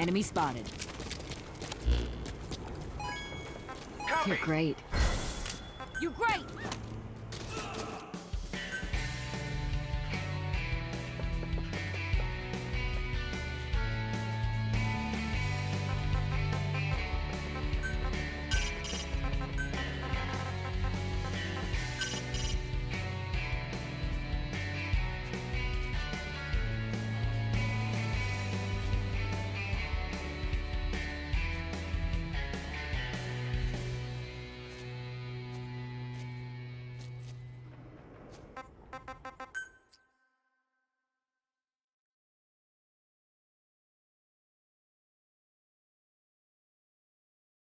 Enemy spotted. Copy. You're great. You're great!